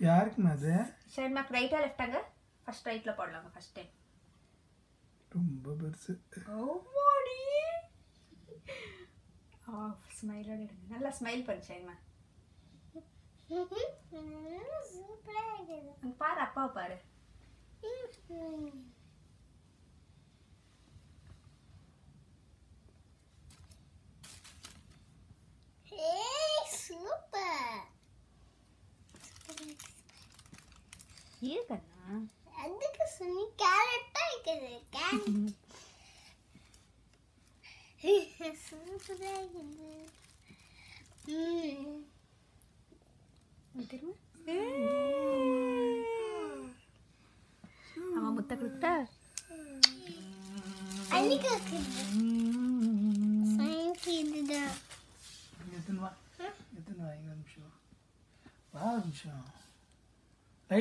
யாருக்குமா அது சரி மேம் ரைட்டா லெஃப்டாங்க ஃபர்ஸ்ட் ரைட்ல போடலாங்க ரொம்ப பெருசு. ஆமாடி நல்லா ஸ்மைல் பண்ணு சரி பாரு அப்பாவை பாரு ஏய் சூப்பர் இருக்கண்ணா அதுக்கு சுனி கேரட்டா இருக்குது கேரட் சூப்பரா இருக்குது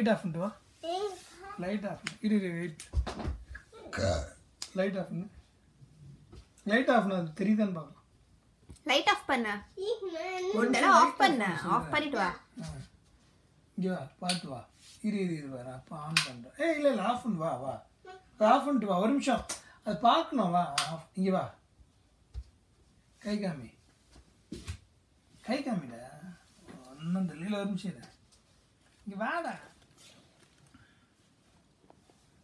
Off பண்ணிட்டு வா. ஏய் லைட் ஆஃப் இரு இரு வெயிட் லைட் ஆஃப் பண்ணு. லைட் ஆஃப் பண்ணு அது தெரியுதான்னு பார்க்கலாம். லைட் ஆஃப் பண்ண. ஒரு தடவை ஆஃப் பண்ண. ஆஃப் பண்ணிட்டு வா. இங்க வா பார்த்து வா. இரு இரு இரு வர அப்போ ஆன் பண்ணுறேன் ஏய் இல்லை இல்லை ஆஃப் பண்ணு வா வா. ஆஃப் பண்ணிட்டு வா ஒரு நிமிஷம். அது பார்க்கணும் வா ஆஃப் இங்கே வா. கை காமி. கை காமிடா. ஒன்றும் தெரியல ஒரு நிமிஷம் இங்கே வாடா.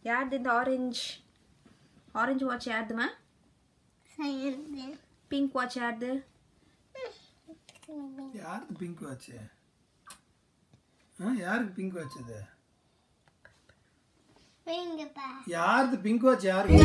யாருது இந்த ஆரஞ்சு ஆரஞ்சு வாட்ச் யாருதுமா பிங்க் வாட்ச் யாருது? யாருக்கு பிங்க் வாட்ச் ஆ யாருக்கு பிங்க் வைங்கப்பா. யாருக்கு பிங்க் வாட்ச் யாருக்கு?